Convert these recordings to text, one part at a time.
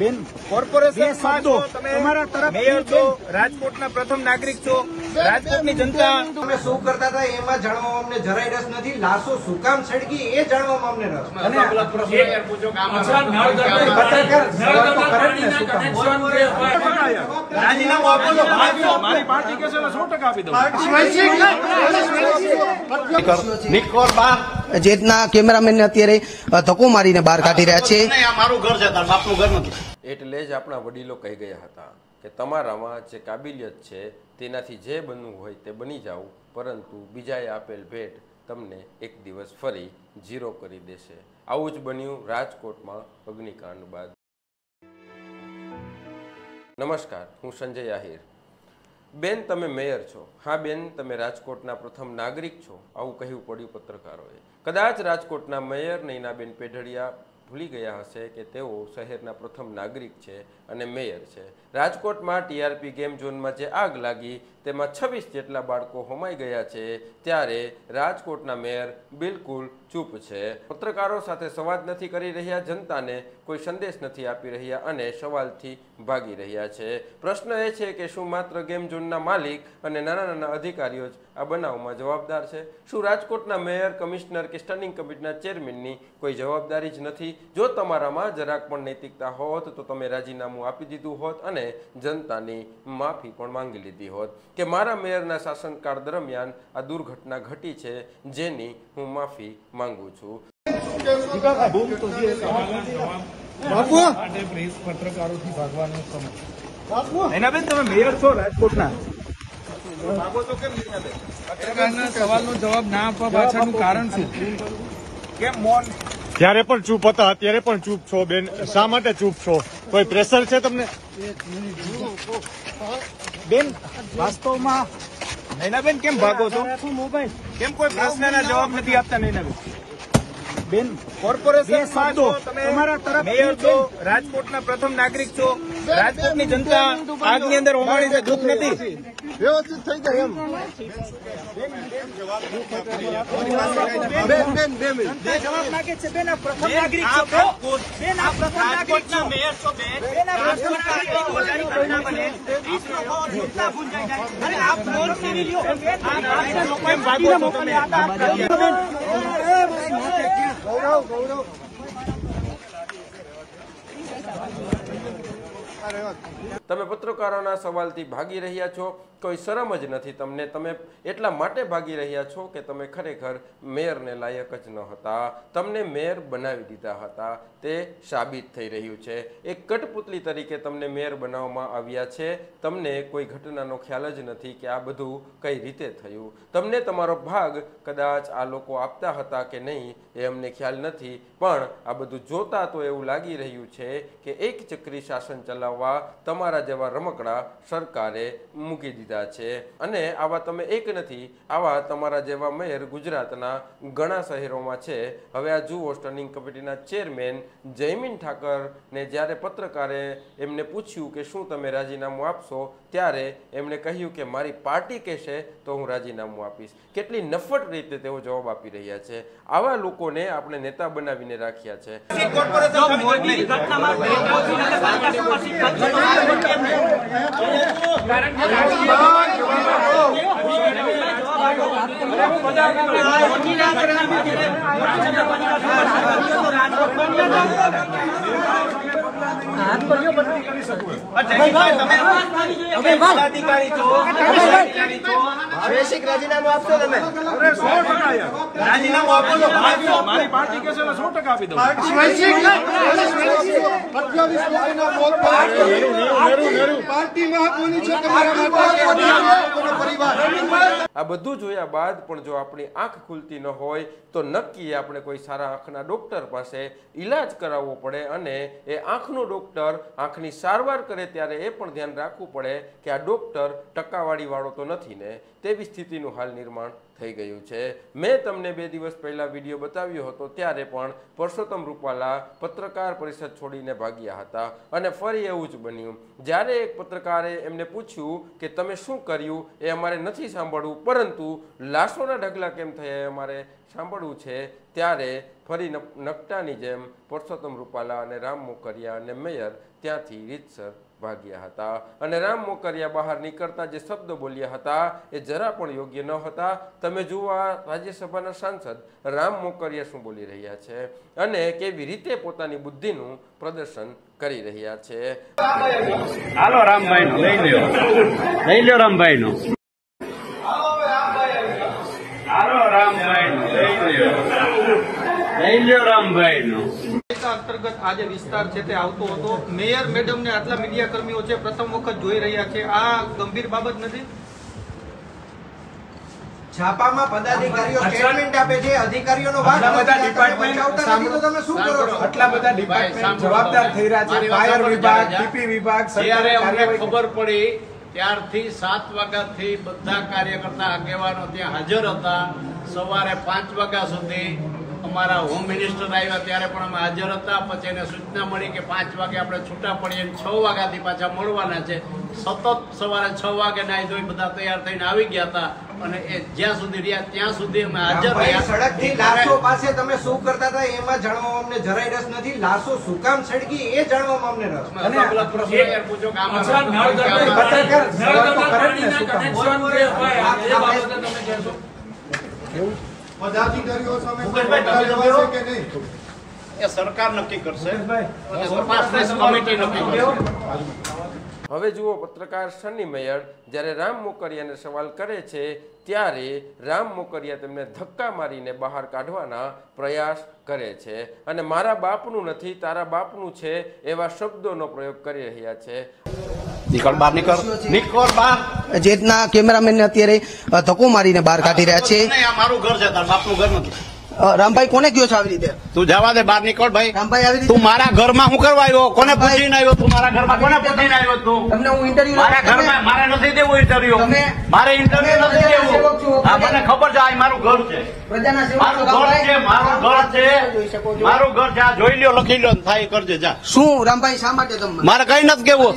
બેન કોર્પોરેશન શબ્દો તમારા તરફથી મેયર છો રાજકોટના પ્રથમ નાગરિક છો રાજકોટની જનતા તમે શું કરતા હતા એમાં જાણવામાં અમને જરાય રસ નથી લાસો શું કામ સળગી એ જાણવામાં અમને રસ. અને પત્રકાર અત્યારે તો મારીને બહાર કાઢી રહ્યા કામ? રાજીનામું આપો છો. મારી પાર્ટી કે છે. બાપનું ઘર ટકા એટલે જ આપણા વડીલો કહી ગયા હતા કે તમારામાં જે કાબિલિયત છે, તેનાથી જે બનવું હોય તે બની જાઓ, પરંતુ બીજાએ આપેલ ભેટ તમને એક દિવસ ફરી ઝીરો કરી દેશે. આવું જ બન્યું રાજકોટમાં અગ્નિકાંડ બાદ. નમસ્કાર, હું સંજય આહિર. બેન, તમે મેયર છો. હા બેન, તમે રાજકોટના પ્રથમ નાગરિક છો. આવું કહ્યું પડ્યું પત્રકારોએ. કદાચ રાજકોટના મેયર નૈનાબેન પેઢડિયા ભૂલી ગયા હશે કે તેઓ શહેરના પ્રથમ નાગરિક છે અને મેયર છે. રાજકોટમાં ટીઆરપી ગેમ ઝોનમાં જે આગ લાગી, તેમાં છવ્વીસ જેટલા બાળકો હોમાઈ ગયા છે, ત્યારે રાજકોટના મેયર બિલકુલ ચૂપ છે. પત્રકારો સાથે સંવાદ નથી કરી રહ્યા જનતાને કોઈ સંદેશ નથી આપી રહ્યા અને સવાલથી ભાગી રહ્યા છે. પ્રશ્ન એ છે કે શું માત્ર ગેમ ઝોનના માલિક અને નાના નાના અધિકારીઓ જ આ બનાવમાં જવાબદાર છે? શું રાજકોટના મેયર, કમિશનર કે સ્ટન્ડિંગ કમિટીના ચેરમેનની કોઈ જવાબદારી જ નથી? જો તમારામાં જરાક પણ નૈતિકતા હોત, તો તમે રાજીનામું આપી દીધું હોત અને જનતાની માફી પણ માંગી લીધી હોત. કે મારા મેયરના શાસનકાળ દરમિયાન આ દુર્ઘટના ઘટી છે, જેની હું માફી માંગુ છું. માટે પ્રેસ પત્રકારોથી ભાગવાનો સમય. નૈનાબેન તમે મેયર છો રાજકોટના? ભાગો તો કેમ નૈનાબેન? પત્રકારના સવાલનો જવાબ ના આપવા પાછળનું કારણ શું? કેમ મૌન? ત્યારે પણ ચૂપ હતા અત્યારે પણ ચૂપ છો બેન. શા માટે ચૂપ છો? કોઈ પ્રેશર છે તમને? બેન વાસ્તવમાં નૈનાબેન કેમ ભાગો છો? મોબાઈલ કેમ કોઈ પ્રશ્નના જવાબ નથી આપતા નૈનાબેન? બેન કોર્પોરેશન શબ્દો તમારા તરફ મેયર છો રાજકોટના પ્રથમ નાગરિક છો રાજકોટની જનતા આગની અંદર હોમાણી છે દુઃખ નથી જવાબ માંગે છે બેન આ પ્રથમ નાગરિક છો બેન. બેન આ પ્રથમ નાગરિક છો બેન આ પ્રથમ નાગરિક છો. ફોન કરી લ્યો. બેન, કેમ ભાગો છો તમે પત્રકારોના સવાલથી ભાગી રહ્યા છો, કોઈ શરમ જ નથી તમને. તમે એટલા માટે ભાગી રહ્યા છો કે તમે ખરેખર મેયરને લાયક જ ન હતા. તમને મેયર બનાવી દીધા હતા. તે સાબિત થઈ રહ્યું છે. એક કટપુતલી તરીકે તમને મેયર બનાવવામાં આવ્યા છે. તમને કોઈ ઘટનાનો ખ્યાલ જ નથી કે આ બધું કઈ રીતે થયું. તમને તમારો ભાગ કદાચ આ લોકો આપતા હતા કે નહીં એ અમને ખ્યાલ નથી. પણ આ બધું જોતા તો એવું લાગી રહ્યું છે કે એક ચક્રી શાસન ચલાવવા તમારા જેવા રમકડા સરકારે મૂકી દીધા છે. અને આવા તમે એક નથી આવા તમારા જેવા મેયર ગુજરાતના ઘણા શહેરોમાં છે. હવે આ જુઓ સ્ટર્નિંગ કમિટીના ચેરમેન જયમીન ઠાકરને જ્યારે પત્રકારે એમને પૂછ્યું કે શું તમે રાજીનામું આપશો ત્યારે એમણે કહ્યું કે મારી પાર્ટી કહેશે તો હું રાજીનામું આપીશ. કેટલી નફટ રીતે તેઓ જવાબ આપી રહ્યા છે. આવા લોકોને આપણે નેતા બનાવીને રાખ્યા છે. રાજકોટ અધિકારી છો અધિકારી છો. બેસિક રાજીનામું આપશો તમે? રાજીનામું આપો છો ભાગશો મારી પાર્ટી કે છે એટલે સો ટકા આપી દઉં. આ બધું જોયા બાદ પણ જો આપણી આંખ ખુલતી ન હોય, તો નક્કી આપણે કોઈ સારા આંખના ડૉક્ટર પાસે ઈલાજ કરાવવો પડે અને એ આંખનો ડૉક્ટર આંખની સારવાર કરે ત્યારે એ પણ ધ્યાન રાખવું પડે કે આ ડૉક્ટર ટકાવાળીવાળો તો નથી ને, તેવી સ્થિતિનું હાલ નિર્માણ થઈ ગયું છે. મેં તમને બે દિવસ પહેલાં વીડિયો બતાવ્યો હતો, ત્યારે પણ પરસોત્તમ રૂપાલા પત્રકાર પરિષદ છોડીને ભાગ્યા હતા અને ફરી એવું જ બન્યું. જ્યારે એક પત્રકારે એમને પૂછ્યું કે તમે શું કર્યું એ અમારે નથી સાંભળવું, પરંતુ લાશોના ઢગલા કેમ થયા અમારે સાંભળવું છે, ત્યારે ફરી નક- નકટાની જેમ પુરુષોત્તમ રૂપાલા અને રામ મોકરિયા અને મેયર ત્યાંથી રીતસર ભાગ્યા હતા. અને રામ મોકરિયા બહાર નીકળતા જે શબ્દો બોલ્યા હતા, એ જરા પણ યોગ્ય ન હતા. તમે જુઓ રાજ્યસભાના સાંસદ રામ મોકરિયા શું બોલી રહ્યા છે અને કેવી રીતે પોતાની બુદ્ધિનું પ્રદર્શન કરી રહ્યા છે. હાલો રામભાઈ નો હાલો રામભાઈ નો લઈ લ્યો લઈ લ્યો રામભાઈ નો પાલિકા અંતર્ગત આ જે વિસ્તાર છે તે આવતો હતો. મેયર મેડમ ને આટલા મીડિયા કર્મીઓ છે પ્રથમ વખત જોઈ રહ્યા છે. આ ગંભીર બાબત નથી? છાપામાં પદાધિકારીઓ સ્ટેટમેન્ટ આપે છે અધિકારીઓનો વાંક બધા ડિપાર્ટમેન્ટ તો તમે શું કરો છો? આટલા બધા ડિપાર્ટમેન્ટ જવાબદાર થઈ રહ્યા છે. ફાયર વિભાગ ટીપી વિભાગ જ્યારે અમને ખબર પડી ત્યારથી સાત વાગ્યાથી બધા કાર્યકર્તા આગેવાનો ત્યાં હાજર હતા. સવારે પાંચ વાગ્યા સુધી અમારા હોમ મિનિસ્ટર આવ્યા ત્યારે પણ અમે હાજર હતા. પછી એને સૂચના મળી કે પાંચ વાગે આપણે છૂટા પડીએ છ વાગ્યાથી પાછા મળવાના છે. સતત સવારે છ વાગે નાઈ ધોઈ બધા તૈયાર થઈને આવી ગયા હતા અને એ જ્યાં સુધી રહ્યા ત્યાં સુધી અમે હાજર ભાઈ, રહ્યા. સડકથી લાશો પાસે તમે શું કરતા હતા એમાં જાણવામાં અમને જરાય રસ નથી. લાશો શું કામ સળગી એ જાણવામાં અમને રસ. અને અલગ પ્રશ્ન યાર પૂછો કે આમાં પત્રકાર સવાલ તો કરે જ ને શું એ સરકાર નક્કી કરશે. કમિટી નક્કી કરશે. હવે જુઓ પત્રકાર સની મેયર જ્યારે રામ મોકરિયાને સવાલ કરે છે ત્યારે રામ મોકરિયા તેમને ધક્કા મારીને બહાર કાઢવાના પ્રયાસ કરે છે. અને મારા બાપનું નથી તારા બાપનું છે એવા શબ્દોનો પ્રયોગ કરી રહ્યા છે. નીકળ બહાર નીકળ નીકળ બહાર જે કેમેરામેનને અત્યારે ધક્કો મારીને બહાર કાઢી રહ્યા છે. મારું ઘર છે તાર બાપનું ઘર નથી. રામભાઈ કોને કયો છો આવી રીતે? તું જવા દે બહાર નીકળ ભાઈ. રામભાઈ આવી તું મારા ઘરમાં હું કરવા આવ્યો? કોને પૂછીને આવ્યો તું? મારા ઘરમાં કોને પૂછીને આવ્યો તું? તમને હું ઇન્ટરવ્યુ મારા ઘરમાં મારે નથી દેવું ઇન્ટરવ્યુ મારે ઇન્ટરવ્યુ નથી દેવું. મને ખબર છે આ મારું ઘર છે. પ્રજાના મારું ઘર છે મારું ઘર જોઈ શકો છે. છો. મારું ઘર છે આ જોઈ લ્યો લખી લ્યો થાય કરજે જા. શું રામભાઈ શા માટે તમે મારે કઈ નથી કેવું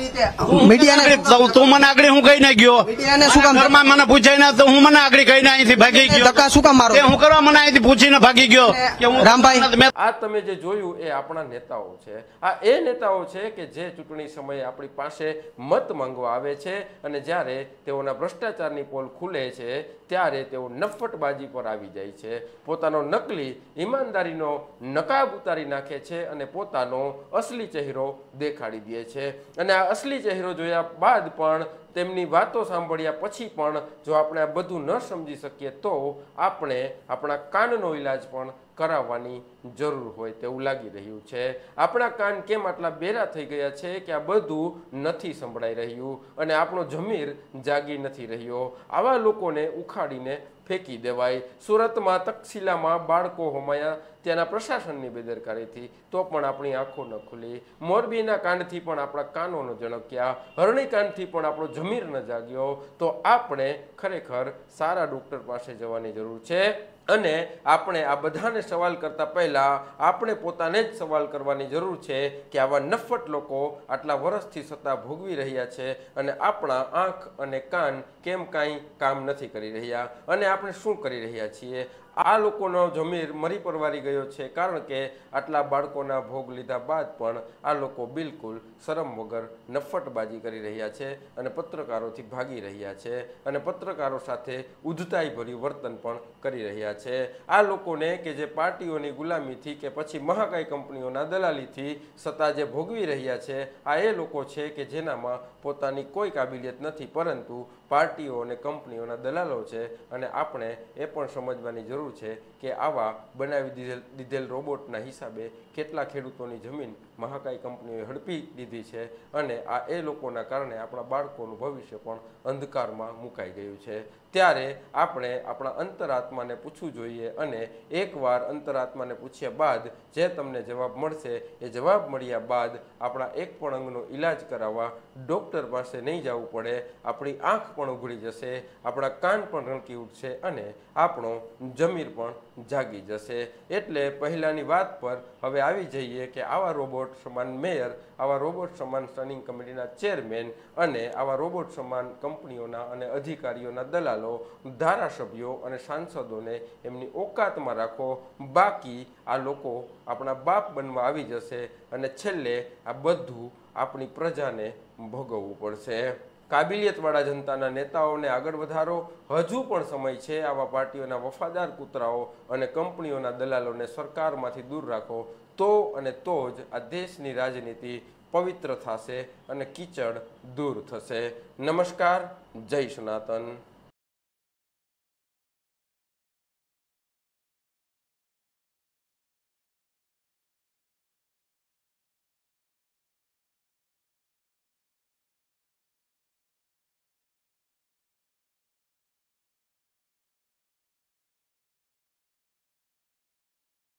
મીડિયાને તું- તું મને આગળ હું કઈ ના ગયો? મીડિયાને શું કામ- ઘરમાં મને પૂછાય ના તો હું મને આગળ કઈ અહીંથી ભાગી ગયો. ધક્કા શું કામ મારો? હું કરવા મને અહીંથી પૂછીને ભાગી ગયો કે હું રામભાઈ- આ તમે જે જોયું એ આપણા નેતાઓ છે. આ એ નેતાઓ છે કે જે ચૂંટણી સમયે આપણી પાસે મત માંગવા આવે છે અને જ્યારે તેઓના ભ્રષ્ટાચારની પોલ ખુલે છે ત્યારે તેઓ નફટબાજી પર આવી જાય છે. પોતાનો નકલી ઈમાનદારીનો નકાબ ઉતારી નાખે છે અને પોતાનો અસલી ચહેરો દેખાડી દે છે. અને આ અસલી ચહેરો જોયા બાદ પણ તેમની વાતો સાંભળ્યા પછી પણ જો આપણે આ બધું ન સમજી શકીએ તો આપણે આપણા કાનનો ઈલાજ પણ કરાવવાની જરૂર હોય તેવું લાગી રહ્યું છે. આપણા કાન કેમ આટલા બેરા થઈ ગયા છે કે આ બધું નથી સંભળાઈ રહ્યું અને આપણો જમીર જાગી નથી રહ્યો. આવા લોકોને ઉખાડીને ફેંકી દેવાય. સુરતમાં તક્ષિલામાં બાળકો હોમાયા. ત્યાંના પ્રશાસનની બેદરકારીથી તો પણ આપણી આંખો ન ખુલી. મોરબીના કાંડથી પણ આપણા કાનો ન ઝળક્યા. હરણીકાંડથી પણ આપણો જમીર ન જાગ્યો. તો આપણે ખરેખર સારા ડૉક્ટર પાસે જવાની જરૂર છે. અને આપણે આ બધાને સવાલ કરતા પહેલા આપણે પોતાને જ સવાલ કરવાની જરૂર છે કે આવા નફટ લોકો આટલા વર્ષથી સત્તા ભોગવી રહ્યા છે અને આપણા આંખ અને કાન કેમ કાંઈ કામ નથી કરી રહ્યા? અને આપણે શું કરી રહ્યા છીએ? આ લોકોનો જમીર મરી પરવારી ગયો છે કારણ કે આટલા બાળકોના ભોગ લીધા બાદ પણ આ લોકો બિલકુલ શરમ વગર નફટબાજી કરી રહ્યા છે અને પત્રકારોથી ભાગી રહ્યા છે અને પત્રકારો સાથે ઉદ્ધતાઈ ભર્યું વર્તન પણ કરી રહ્યા છે. આ લોકોને કે જે પાર્ટીઓની ગુલામીથી કે પછી મહાકાય કંપનીઓના દલાલીથી સત્તા જે ભોગવી રહ્યા છે, આ એ લોકો છે કે જેનામાં પોતાની કોઈ કાબિલિયત નથી, પરંતુ પાર્ટીઓ અને કંપનીઓના દલાલો છે અને આપણે એ પણ સમજવાની જરૂર છે કે આવા બનાવી દીધેલ દીધેલ રોબોટના હિસાબે કેટલા ખેડૂતોની જમીન મહાકાય કંપનીઓએ હડપી દીધી છે અને આ એ લોકોના કારણે આપણા બાળકોનું ભવિષ્ય પણ અંધકારમાં મુકાઈ ગયું છે. ત્યારે આપણે આપણા અંતરાત્માને પૂછવું જોઈએ અને એકવાર અંતરાત્માને પૂછ્યા બાદ જે તમને જવાબ મળશે, એ જવાબ મળ્યા બાદ આપણા એક પણ અંગનો ઈલાજ કરાવવા ડૉક્ટર પાસે નહીં જવું પડે, આપણી આંખ પણ ઉઘડી જશે, આપણા કાન પણ રણકી ઉઠશે અને આપણો જમીર પણ જાગી જશે. એટલે પહેલાંની વાત પર હવે આવી જઈએ કે આવા રોબોટ સમાન મેયર, આવા રોબોટ સમાન સ્ટનિંગ કમિટીના ચેરમેન અને આવા રોબોટ સમાન કંપનીઓના અને અધિકારીઓના દલાલો, ધારાસભ્યો અને સાંસદોને એમની ઓકાતમાં રાખો. બાકી આ લોકો આપણા બાપ બનવા આવી જશે અને છેલ્લે આ બધું આપણી પ્રજાને ભોગવવું પડશે. કાબિલિયતવાળા જનતાના નેતાઓને આગળ વધારો. હજુ પણ સમય છે આવા પાર્ટીઓના વફાદાર કૂતરાઓ અને કંપનીઓના દલાલોને સરકારમાંથી દૂર રાખો. તો અને તો જ આ દેશની રાજનીતિ પવિત્ર થશે અને કીચડ દૂર થશે. નમસ્કાર, જય સનાતન.